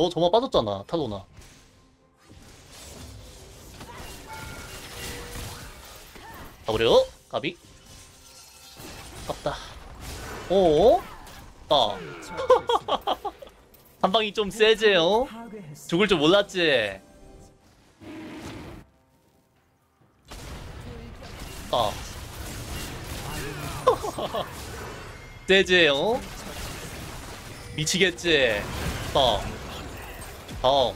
너 저만 빠졌잖아 탈로나. 가버려 가비. 아깝다. 오? 아. 한방이 좀 세지요? 죽을 줄 몰랐지? 아. 세지요? 미치겠지? 어. 어.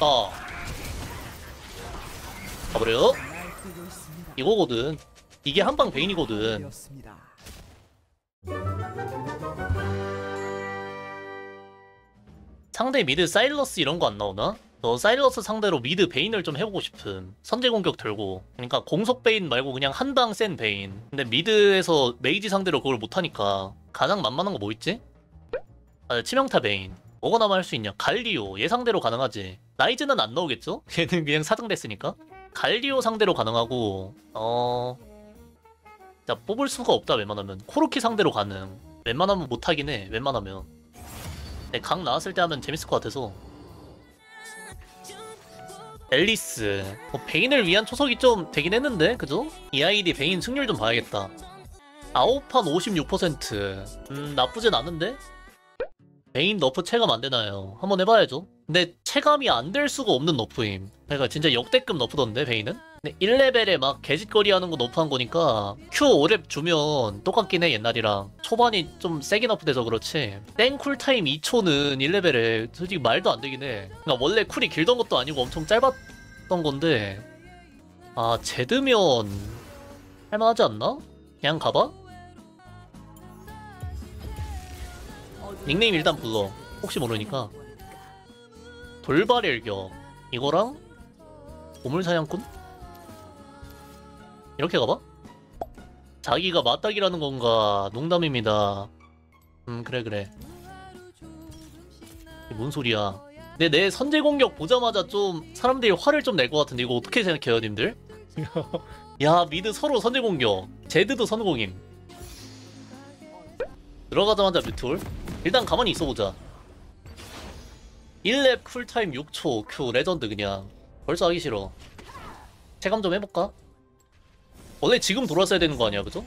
어. 가버려. 이거거든. 이게 한방 베인이거든. 상대 미드 사일러스 이런 거 안 나오나? 너 사일러스 상대로 mid 베인을 좀 해보고 싶음. 선제 공격 들고. 그러니까 공속 베인 말고 그냥 한방 센 베인. 근데 mid에서 mage 상대로 그걸 못하니까 가장 만만한 거 뭐 있지? 아, 치명타 베인. 남아 할수 있냐? 갈리오. 얘 상대로 가능하지. 라이즈는 안 나오겠죠? 걔는 그냥 사장 됐으니까. 갈리오 상대로 가능하고, 어. 자, 뽑을 수가 없다, 웬만하면. 코르키 상대로 가능. 웬만하면 못하긴 해, 웬만하면. 네, 강 나왔을 때 하면 재밌을 것 같아서. 앨리스. 뭐 베인을 위한 초석이 좀 되긴 했는데, 그죠? 이 아이디 베인 승률 좀 봐야겠다. 아홉판 56%. 음, 나쁘진 않은데? 베인 nerf 체감 안 되나요? 한번 해봐야죠. 근데 체감이 안 될 수가 없는 nerf임. 그러니까 진짜 역대급 nerf던데, 베인은? 근데 1레벨에 막 개짓거리 하는 거 nerf한 거니까 Q 5렙 주면 똑같긴 해, 옛날이랑. 초반이 좀 세게 nerf돼서 그렇지. 땡 쿨타임 2초는 1레벨에 솔직히 말도 안 되긴 해. 그러니까 원래 쿨이 길던 것도 아니고 엄청 짧았던 건데. 아, 제드면 할만하지 않나? 그냥 가봐? 닉네임 일단 불러. 혹시 모르니까. 돌발의 일격. 이거랑 보물사냥꾼? 이렇게 가봐? 자기가 맞닥이라는 건가? 농담입니다. 음, 그래, 그래. 뭔 소리야. 근데 내 선제 공격 보자마자 좀 사람들이 화를 좀 낼 것 같은데 이거 어떻게 생각해요, 님들? 야, 미드 서로 선제 공격. 제드도 선공임. 들어가자마자 mute all. 일단 가만히 있어보자. 1렙 쿨타임 6초 Q 레전드 그냥 벌써 하기 싫어 체감 좀 해볼까? 원래 지금 돌았어야 되는 거 아니야 그죠?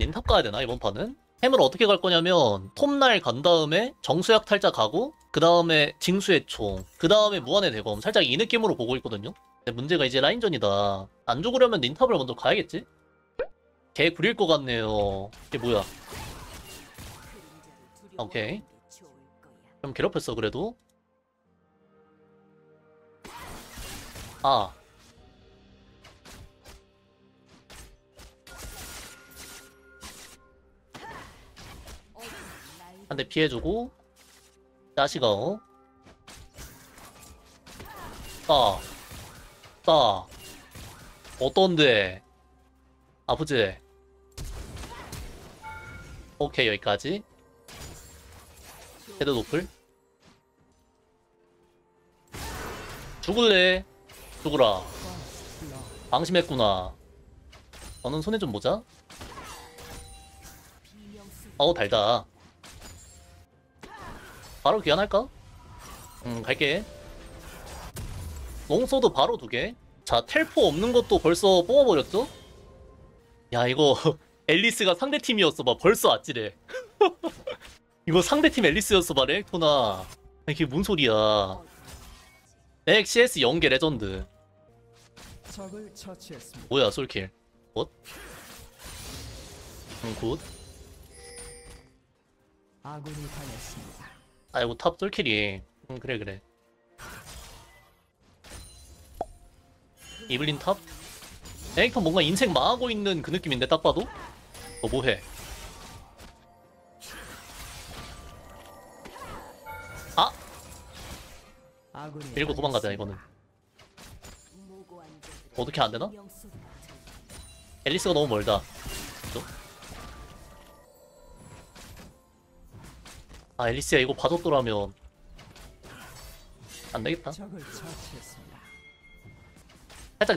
닌탑 가야 되나 이번 판은? 햄을 어떻게 갈 거냐면 톱날 간 다음에 정수약 탈자 가고 그 다음에 징수의 총 그 다음에 무한의 대검. 살짝 이 느낌으로 보고 있거든요? 근데 문제가 이제 라인전이다. 안 죽으려면 닌탑을 먼저 가야겠지? 개 구릴 것 같네요. 이게 뭐야? 오케이. 좀 괴롭혔어 그래도. 아 한 대 피해주고 자식아 어? 따, 따, 어떤데? 아프지? 오케이 여기까지. 제드 노플. 죽을래? 죽으라. 방심했구나. 너는 손해 좀 보자. 어우 달다 바로 귀환할까? 음 갈게 롱소드 바로 두개 자 텔포 없는 것도 벌써 뽑아버렸죠? 야 이거 앨리스가 상대팀이었어 봐 벌써 아찔해 이거 상대팀 앨리스였어 봐 레넥톤아 이게 뭔 소리야 렉 CS 0개 레전드. 뭐야 솔킬 good? 음, good 아군이 당했습니다. 아이고 탑 솔킬이 음 그래 그래 이블린 탑? 레넥톤 뭔가 인생 망하고 있는 그 느낌인데 딱 봐도? 너 뭐해? 아! 밀고 도망가자. 이거는 어떻게 안 되나? 앨리스가 너무 멀다 아 앨리스야 이거 봐줬더라면 안되겠다 살짝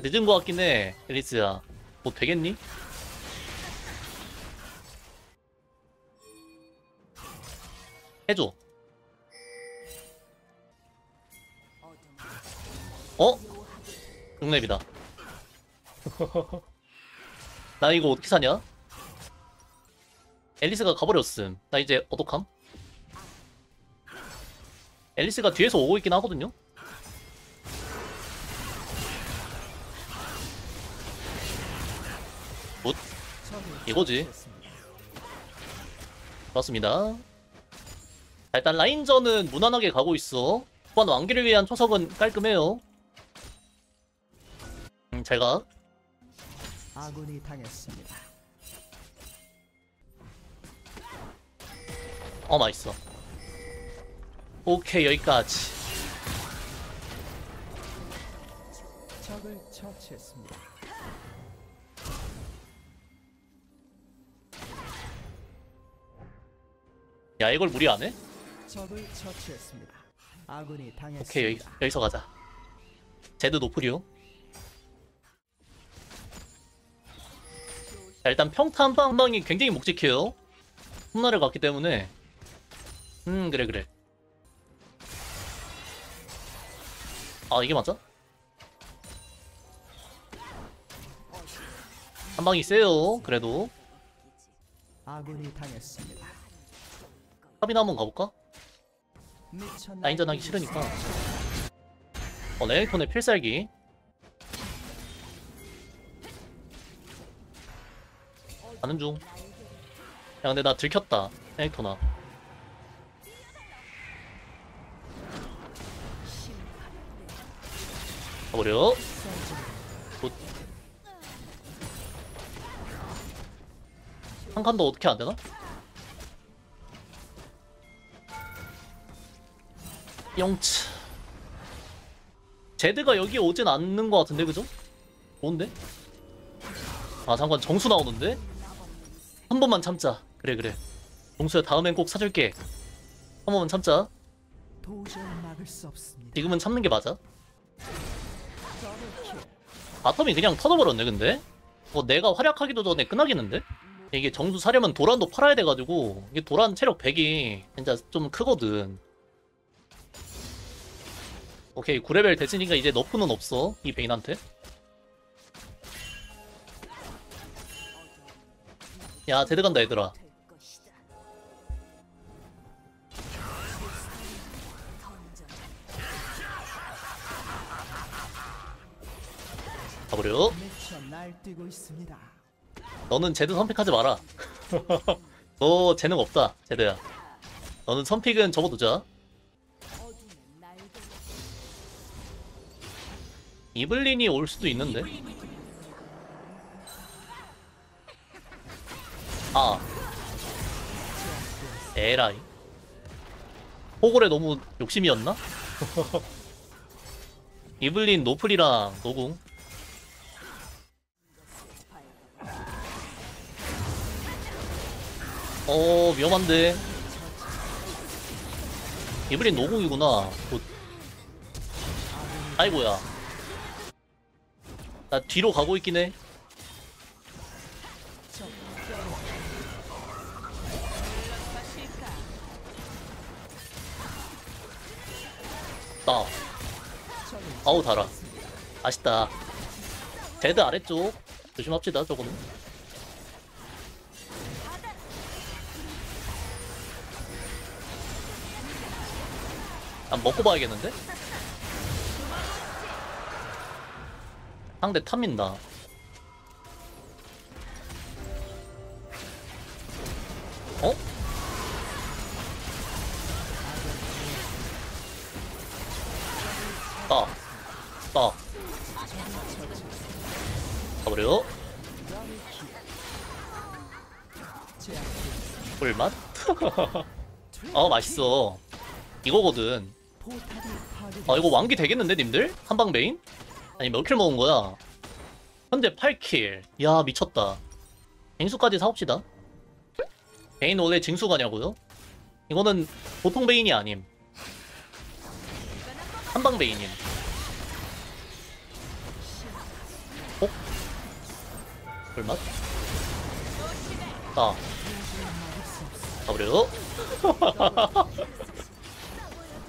늦은 것 같긴 해 앨리스야 뭐 되겠니? 해줘 어? 6렙이다 나 이거 어떻게 사냐? 앨리스가 가버렸음 나 이제 어떡함? 앨리스가 뒤에서 오고 있긴 하거든요? good 이거지. 그렇습니다. 자, 일단 라인전은 무난하게 가고 있어. 후반 왕기를 위한 초석은 깔끔해요. 음, 제가 아군이 당했습니다. 어 맛있어. 오케이 여기까지. 적을 처치했습니다. 야 이걸 무리 안 해? 적을 처치했습니다. 아군이 당했습니다. 오케이 여기 여기서 가자. 제드 노프리오. 자, 일단 평타 한 방 한 방이 굉장히 묵직해요. 홈나를 갔기 때문에. 음 그래 그래. 아 이게 맞아? 한 방이 세요. 그래도 아군이 당했습니다. 탑이나 한번 가볼까? 라인전 하기 싫으니까. 어 레넥톤의 필살기. 가는 중. 야 근데 나 들켰다. 레넥톤아. 가버려. good. 한칸 더 어떻게 안 되나? 영치. 제드가 여기 오진 않는 것 같은데 그죠? 뭔데? 아 잠깐 징수 나오는데? 한 번만 참자. 그래 그래. 징수야 다음엔 꼭 사줄게. 한 번만 참자. 지금은 참는 게 맞아. 바텀이 그냥 터져버렸네 근데? 뭐 내가 활약하기도 전에 끝나겠는데? 이게 징수 사려면 도란도 팔아야 돼가지고 이게 도란 체력 100이 진짜 좀 크거든 오케이 9레벨 됐으니까 이제 nerf는 없어 이 베인한테 야 제드 간다 얘들아 버려. 너는 제드 선픽하지 마라. 너 재능 없다, 제드야. 너는 선픽은 접어두자. 이블린이 올 수도 있는데. 아. 에라이. 호골에 너무 욕심이었나? 이블린 노플이랑 노궁. 어 위험한데. 이블린 노공이구나. 굿. 아이고야. 나 뒤로 가고 있긴 해. 나. 아우 달아. 아쉽다. 데드 아래쪽. 조심합시다 저거는 난 먹고 봐야겠는데? 상대 탐민다. 어? 따. 따. 가버려. 꿀맛? 어, 맛있어. 이거거든. 아 이거 왕귀 되겠는데 님들? 한방 베인? 아니 몇 킬 먹은 거야? 현재 8킬 야 미쳤다 징수까지 사옵시다 베인 원래 징수 가냐고요? 이거는 보통 베인이 아님 한방 베인임 어? 불맛? 나 가버려.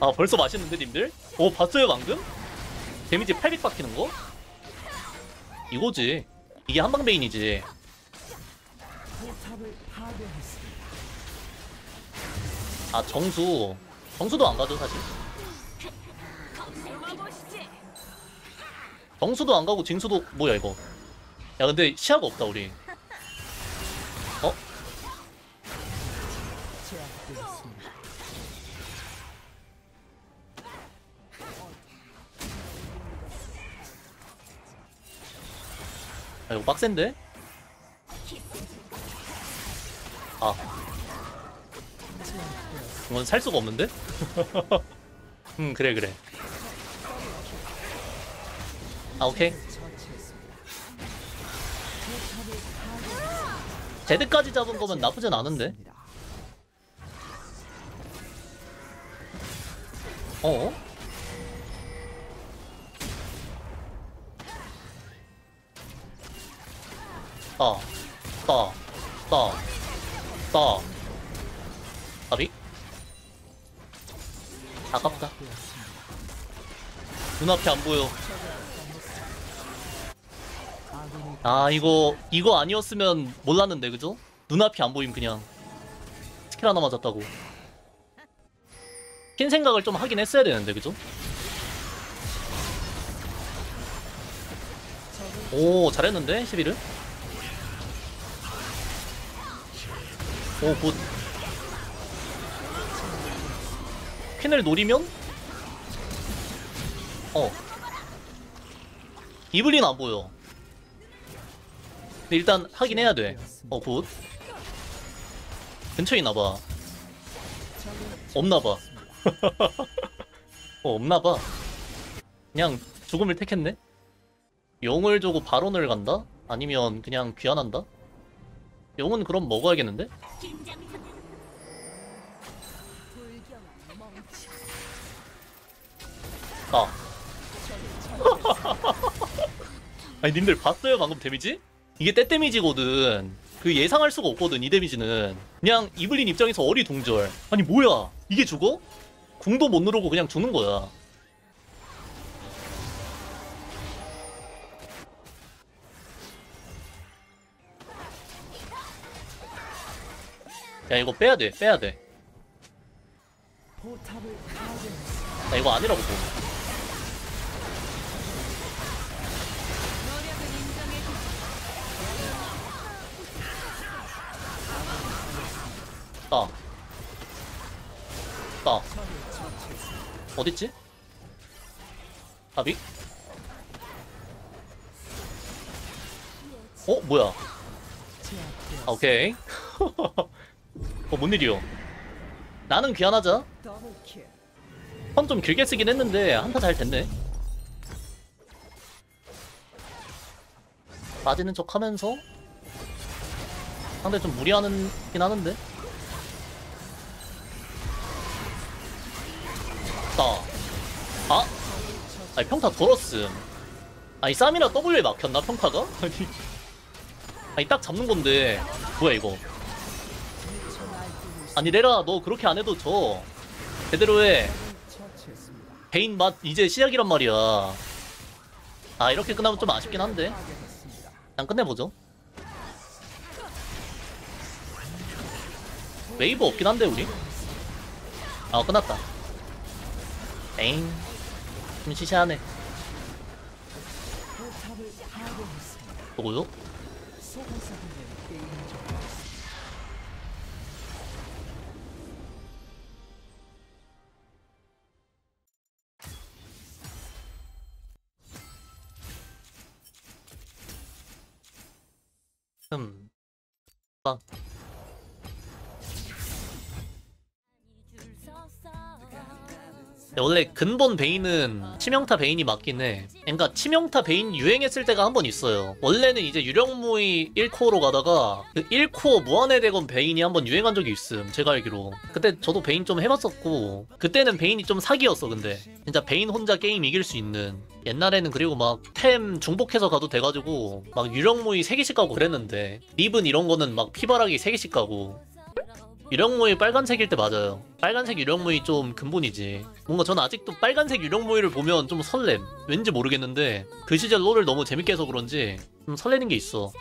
아 벌써 맛있는데 님들? 오 봤어요 방금? 데미지 800 박히는 거? 이거지. 이게 한방베인이지. 아 정수. 정수도 안 가죠 사실. 정수도 안 가고 징수도 뭐야 이거? 야 근데 시야가 없다 우리. 아 이거 빡센데? 아. 이건 살 수가 없는데? 음 그래 그래 아 오케이. 제드까지 잡은 거면 나쁘진 않은데 어? 따, 이거, 아니었으면 몰랐는데, 그죠? 눈앞이 안 보임, 그냥. 스킬 하나 맞았다고. 퀸 생각을 좀 하긴 했어야 되는데, 그죠? 오, 잘했는데, 11을? 오, good. 퀸을 노리면? 어. 이블린 안 보여. 근데 일단 하긴 해야 돼. 어, good. 근처에 있나봐. 없나봐. 어, 없나봐. 그냥 죽음을 택했네? 용을 주고 바론을 간다? 아니면 그냥 귀환한다? 용은 그럼 먹어야겠는데? 아. 아니 님들 봤어요 방금 데미지? 이게 때 데미지거든. 그 예상할 수가 없거든 이 데미지는. 그냥 이블린 입장에서 어리둥절. 아니 뭐야? 이게 죽어? 궁도 못 누르고 그냥 죽는 거야. 야 이거 빼야돼 빼야돼. 나 이거 아니라고 보 어딨지? 아비? 어? 뭐야? 아, 오케이. 어, 뭔 일이요? 나는 귀환하자. 턴좀 길게 쓰긴 했는데 한타 잘 됐네. 빠지는 척 하면서 상대 좀 무리하는 긴 하는데. 평타 돌았음. 아니 쌈이라 W에 막혔나 평타가? 아니 아니 딱 잡는 건데 뭐야 이거? 아니 레라 너 그렇게 안 해도 져. 제대로 해. 베인 맛 이제 시작이란 말이야. 아 이렇게 끝나면 좀 아쉽긴 한데. 그냥 끝내보죠. 웨이브 없긴 한데 우리. 아 끝났다. 에잉. 좀 시시하네. 중 음. 빵. 원래 근본 베인은 치명타 베인이 맞긴 해. 그러니까 치명타 베인 유행했을 때가 한 번 있어요. 원래는 이제 유령무이 1코어로 가다가 그 1코어 무한의 대건 베인이 한 번 유행한 적이 있음. 제가 알기로. 그때 저도 베인 좀 해봤었고 그때는 베인이 좀 사기였어 근데. 진짜 베인 혼자 게임 이길 수 있는. 옛날에는 그리고 막 템 중복해서 가도 돼가지고 막 유령무희 3개씩 가고 그랬는데 리븐 이런 거는 막 피바라기 3개씩 가고 유령무희 빨간색일 때 맞아요. 빨간색 유령무희 좀 근본이지. 뭔가 전 아직도 빨간색 유령무희를 보면 좀 설렘. 왠지 모르겠는데 그 시절 롤을 너무 재밌게 해서 그런지 좀 설레는 게 있어.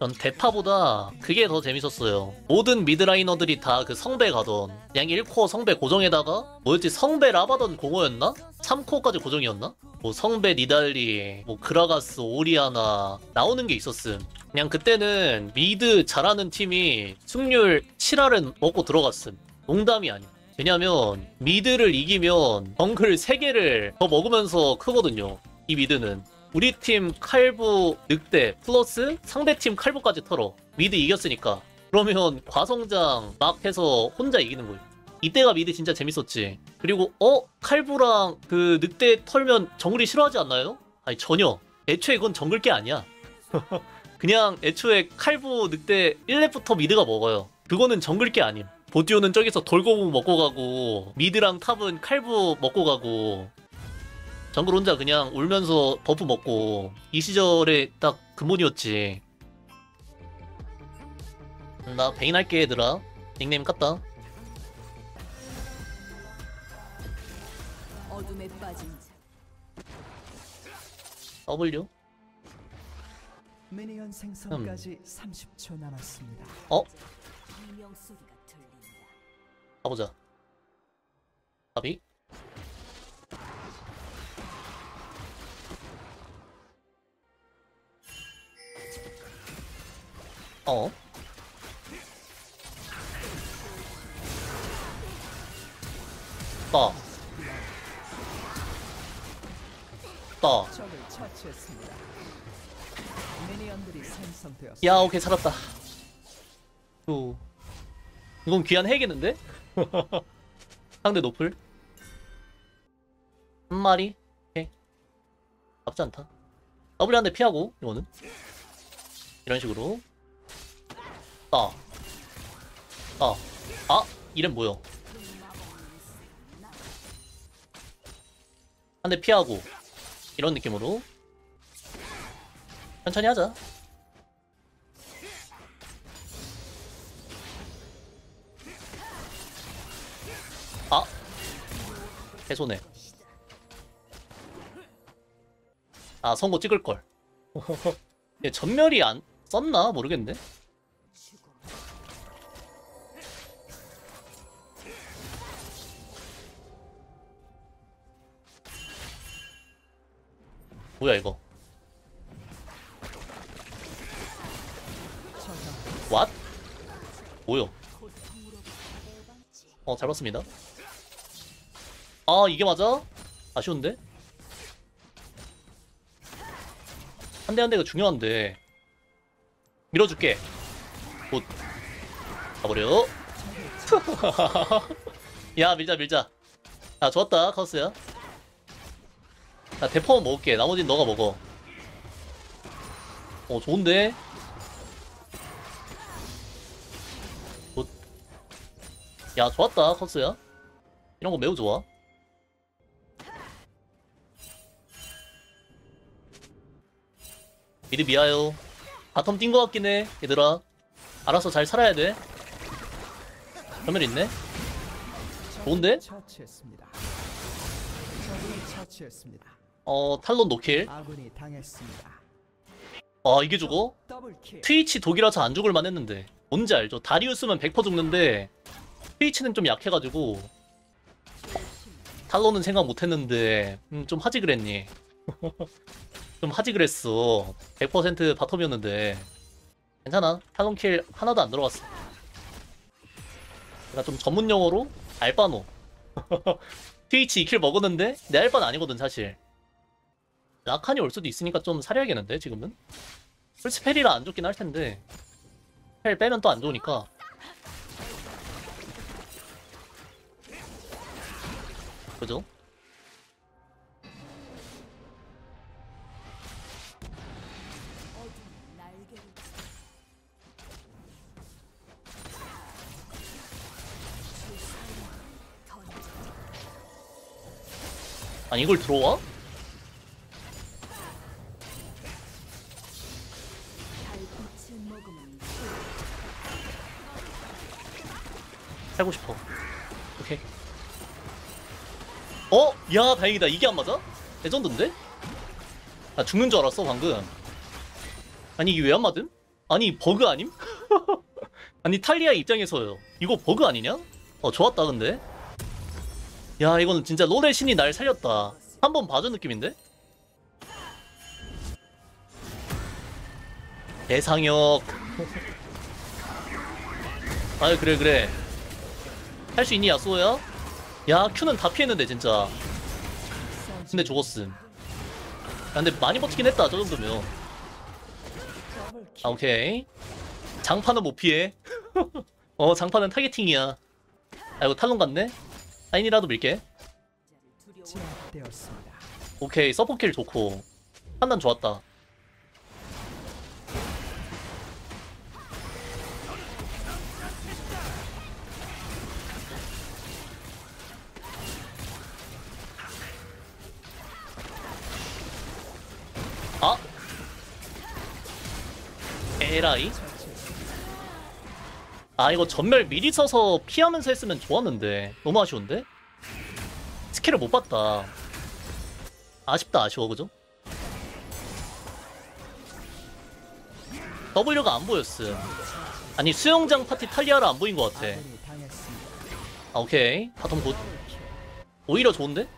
전 대파보다 그게 더 재밌었어요. 모든 mid laner들이 다 그 성배 가던 그냥 1코어 성배 고정에다가 뭐였지 성배 라바돈 공허였나? 3코어까지 고정이었나? 뭐 성배 니달리, 뭐 그라가스, 오리아나 나오는 게 있었음. 그냥 그때는 mid 잘하는 팀이 승률 7할은 먹고 들어갔음. 농담이 아니야. 왜냐면 mid를 이기면 정글 3개를 더 먹으면서 크거든요. 이 mid는. 우리 팀 칼부 늑대 플러스 상대 팀 칼부까지 털어. mid 이겼으니까. 그러면 과성장 막 해서 혼자 이기는 거예요. 이때가 mid 진짜 재밌었지. 그리고 어 칼부랑 그 늑대 털면 정글이 싫어하지 않나요? 아니 전혀. 애초에 이건 정글 게 아니야. 그냥 애초에 칼부 늑대 1렙부터 mid가 먹어요. 그거는 정글 게 아님. 보디오는 저기서 돌고무 먹고 가고 mid랑 top은 칼부 먹고 가고 정글 혼자 그냥 울면서 buff 먹고 이 시절에 딱 근본이었지. 나 베인 할게 얘들아. 닉네임 깠다. 어둠에 빠진 자 W. 미니언 생성까지 30초 남았습니다. 어? 비명 소리가 들린다. 가보자. 가비. 어? 미니언들이 생성되었습니다. 야, 오케이, 살았다. 오. 이건 귀한 핵이겠는데? 상대 노플. 한 마리? 오케이. 나쁘지 않다. W 한대 피하고, 이거는. 이런 식으로. 따. 따. 아! 이름 뭐야? 한 대 피하고. 이런 느낌으로. 천천히 하자. 아 개손해 아 선고 찍을걸 얘 전멸이 안 썼나 모르겠네 뭐야 이거? 왓? 해방지. 어잘 봤습니다. 아 이게 맞아? 아쉬운데? 한 대 한 대가 중요한데. 밀어줄게. 곧 가버려. 야 밀자 밀자. 야 좋았다 카우스야 나 대포만 먹을게 나머진 너가 먹어 어 좋은데 good. 야 좋았다 카서스야 이런 거 매우 좋아 mid 미아요 bottom 뛴 거 같긴 해 얘들아 알아서 잘 살아야 돼 점멸 있네 좋은데? 처치했습니다. 처치했습니다. 어 탈론 no kill 아군이 당했습니다. 아 이게 죽어? Double kill. 트위치 독이라서 안 죽을만 했는데 뭔지 알죠? 다리우스면 100% 죽는데 트위치는 좀 약해가지고 탈론은 생각 못했는데 음, 좀 하지 그랬니? 좀 하지 그랬어 100% bottom이었는데 괜찮아 탈론 kill 하나도 안 들어갔어 내가 좀 전문 용어로 알 바노 트위치 2 kill 먹었는데 내 알바는 아니거든 사실 라칸이 올 수도 있으니까 좀 사려야겠는데 지금은? full spell이라 안 좋긴 할 텐데 spell 빼면 또 안 좋으니까 그죠? 아니 이걸 들어와? 살고 싶어 오케이 어? 야 다행이다 이게 안 맞아? 레전드인데? 나 죽는 줄 알았어 방금 아니 이게 왜 안 맞음? 아니 버그 아님? 아니 탈리아 입장에서요 이거 버그 아니냐? 어 좋았다 근데 야 이거는 진짜 롤의 신이 날 살렸다 한 번 봐준 느낌인데? 대상역 아유 그래 그래 할 수 있니 야쏘야? 야 큐는 다 피했는데 진짜. 근데 죽었음. 야, 근데 많이 버티긴 했다 저 정도면. 아 오케이. 장판은 못 피해. 어 장판은 타겟팅이야. 아 이거 탈론 같네? 라인이라도 밀게. 오케이 서포킬 좋고. 판단 좋았다 라이? 아 이거 점멸 미리 써서 피하면서 했으면 좋았는데 너무 아쉬운데? 스킬을 못 봤다. 아쉽다 아쉬워 그죠? W가 안 보였음. 아니 수영장 파티 탈리야라 안 보인 것 같아. 아 오케이. bottom good. 오히려 좋은데?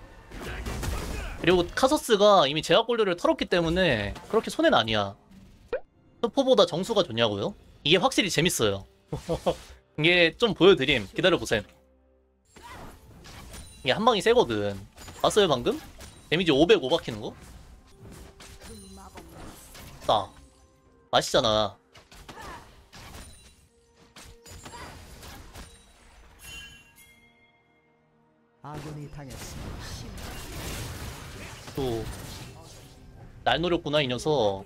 그리고 카서스가 이미 제압 골드를 털었기 때문에 그렇게 손해는 아니야 스포보다 정수가 좋냐고요? 이게 확실히 재밌어요 이게 좀 보여드림 기다려보셈 이게 한 방이 세거든 봤어요 방금? 데미지 505 박히는 거? 딱 맛있잖아 아군이 당했습니다. 또 날 노렸구나 이 녀석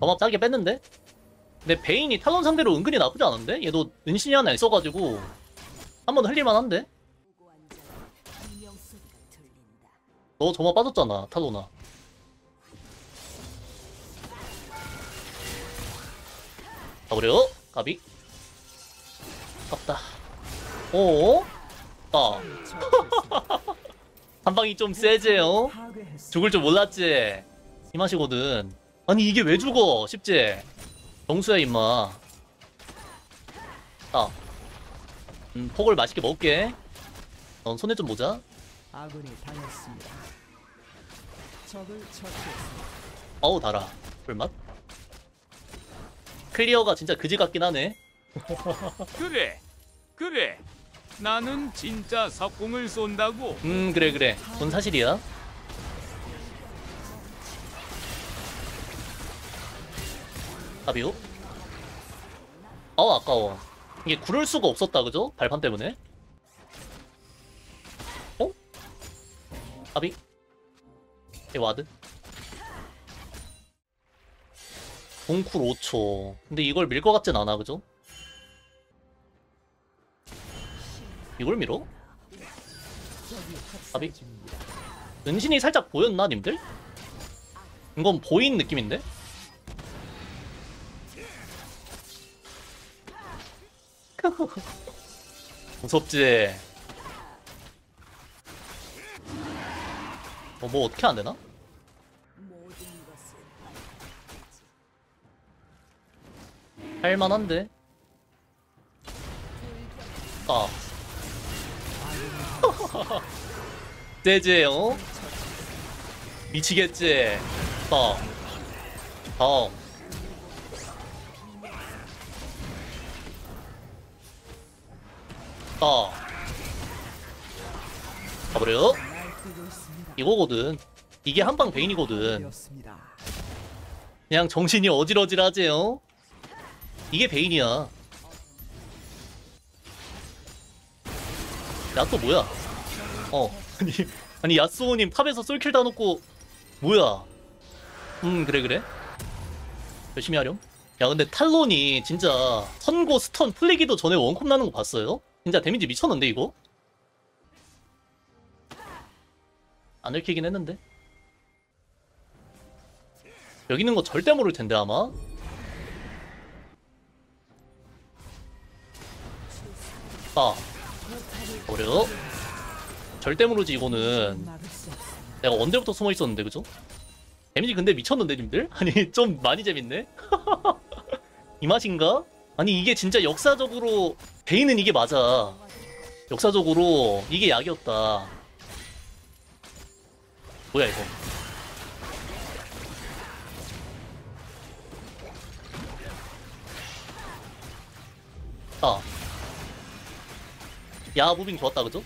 너무 짜게 뺐는데? 근데 베인이 탈론 상대로 은근히 나쁘지 않은데? 얘도 은신이 하나 있어가지고 한 번 흘릴만 한데? 보고 앉아. 비명 소리가 들린다. 너 저만 빠졌잖아 탈론아 가버려 가비 깝다 오? 아. 한 방이 좀 세지요? 죽을 줄 몰랐지 이 맛이거든 아니 이게 왜 죽어 쉽지? 정수야 임마. 아 음, 폭을 맛있게 먹을게. 넌 손에 좀 보자. 아군이 당했습니다. 적을 처치했습니다. 어우 달아. 불맛? clear가 진짜 그지 같긴 하네. 그래, 그래. 나는 진짜 석궁을 쏜다고. 음 그래 그래. 그건 사실이야 가비오 어우 아까워 이게 구를 수가 없었다 그죠? 발판 때문에 어? 가비 이 ward 공쿨 5초 근데 이걸 밀 것 같진 않아 그죠? 이걸 밀어? 아비? 은신이 살짝 보였나 님들? 이건 보인 느낌인데? 무섭지? 어, 뭐 어떻게 안 되나? 할만한데? 아. 째지요? 미치겠지? 아. 다음. 아. 가버려? 이거거든. 이게 한방 베인이거든. 그냥 정신이 어질어질하지요? 이게 베인이야. 야또 뭐야? 어 아니 아니 야스오님 탑에서 솔킬 다 놓고 뭐야? 음 그래 그래 열심히 하렴. 야 근데 탈론이 진짜 선고 스턴 풀리기도 전에 원컵 나는 거 봤어요? 진짜 데미지 미쳤는데 이거? 안 읽히긴 했는데 여기 있는 거 절대 모를 텐데 아마 아 어려 절대 모르지 이거는. 내가 언제부터 숨어 있었는데 그죠? 데미지 근데 미쳤는데 님들? 아니 좀 많이 재밌네? 이 맛인가? 아니 이게 진짜 역사적으로 베인은 이게 맞아 역사적으로 이게 약이었다 뭐야 이거 아. 야 무빙 좋았다 그죠?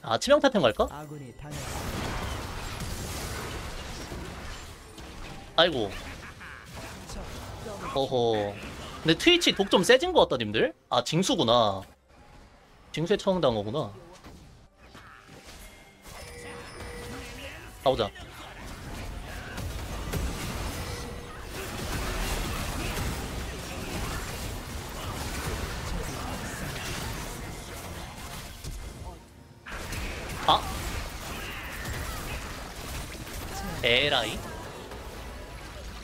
아 치명 패턴 갈까? 아이고. 어허. 근데 트위치 독 좀 세진 것 같다 님들? 아 징수구나. 징수에 처형당한 거구나. 가보자. 아. 에라이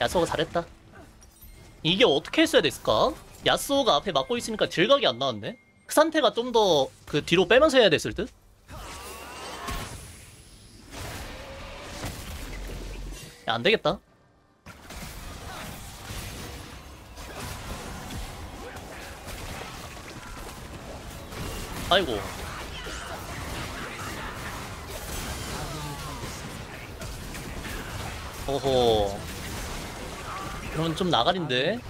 야스오가 잘했다. 이게 어떻게 했어야 됐을까? 야스오가 앞에 막고 있으니까 딜각이 안 나왔네. 그 상태가 좀 더 그 뒤로 빼면서 해야 됐을 듯? 야, 안 되겠다. 아이고. 어허. 그러면 좀 나가린데?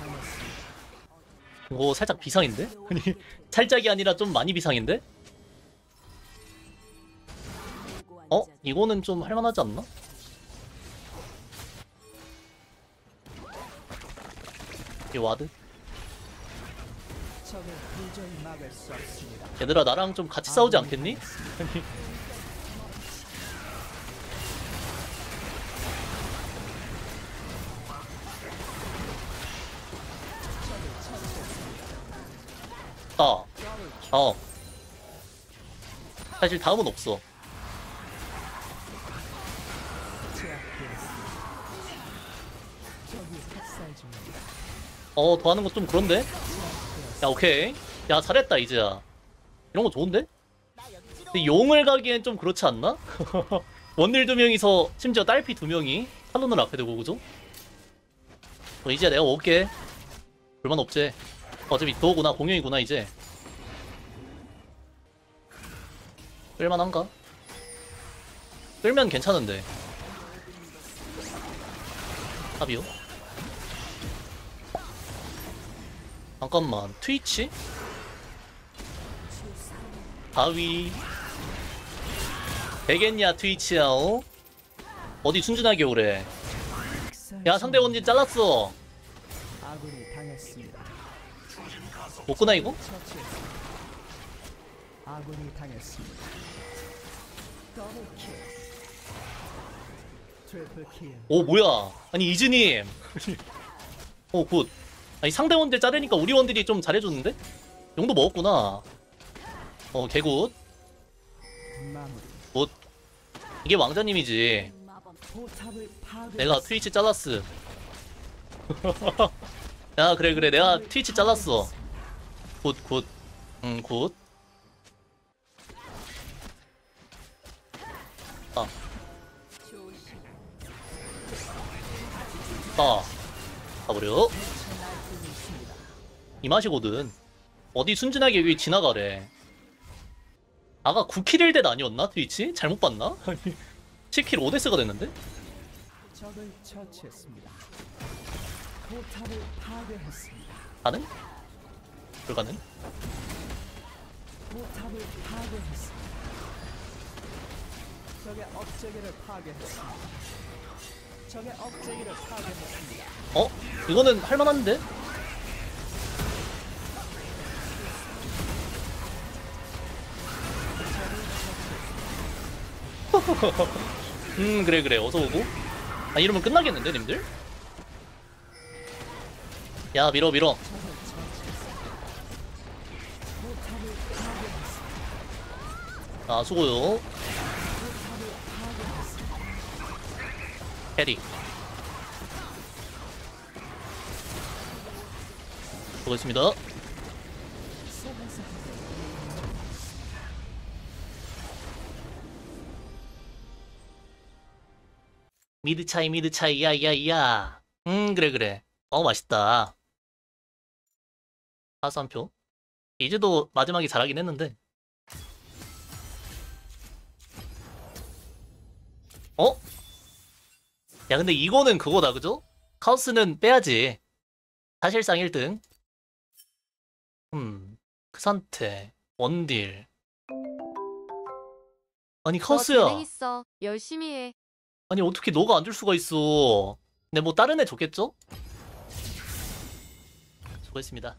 이거 살짝 비상인데? 아니, 살짝이 아니라 좀 많이 비상인데? 어? 이거는 좀 할만하지 않나? 이 와드? 얘들아 나랑 좀 같이 싸우지 않겠니? 아, 어. 사실 다음은 없어. 어, 더 하는 거 좀 그런데? 야, 오케이. 야, 잘했다, 이제야. 이런 거 좋은데? 근데 용을 가기엔 좀 그렇지 않나? 원딜 두 명이서 심지어 딸피 두 명이 탈론을 앞에 두고 그죠? 어, 이제 내가 올게. 불만 없지. 어차피 너구나 공룡이구나 이제. 끌만한가? 끌면 괜찮은데. 합이요? 잠깐만 트위치? 바위 되겠냐 트위치야 어? 어디 순진하게 오래 야 상대 원진 잘랐어 아군이 당했습니다. 못 구나 이거? 아군이 당했습니다. 오 뭐야 아니 이즈님 오 good 아니 상대 원딜 자르니까 우리 원딜이 좀 잘해줬는데? 용도 먹었구나 어 개굿. good 이게 왕자님이지. 내가 트위치 잘랐어 야 그래 그래 내가 트위치 잘랐어 good good 응 good 아. 아. 가버려. 이 맛이거든. 어디 순진하게 여기 지나가래. 아가 9킬 1대 아니었나? 트위치? 잘못 봤나? 아니 10킬 5데스가 됐는데? 적을 처치했습니다. 포탑을 파괴했습니다. 가능? 불가능? 포탑을 파괴했습니다. 적의 억제기를 파괴했습니다. 적의 억제기를 파괴했습니다. 어? 이거는 할만한데? 음 그래 그래 어서 오고 아 이러면 끝나겠는데 님들? 야 밀어 밀어. 아 수고요. 캐리. 소환사 미드 차이 미드 차이 야야야. 음 그래 그래. 어 맛있다. 하수 한 표. 이제도 마지막에 잘하긴 했는데. 어? 야 근데 이거는 그거다 그죠? 카오스는 빼야지. 사실상 1등. 음. 그 상태. 원딜. 아니 카오스야. 재능 있어. 열심히 해. 아니 어떻게 너가 안 줄 수가 있어. 근데 뭐 다른 애 줬겠죠? 수고했습니다.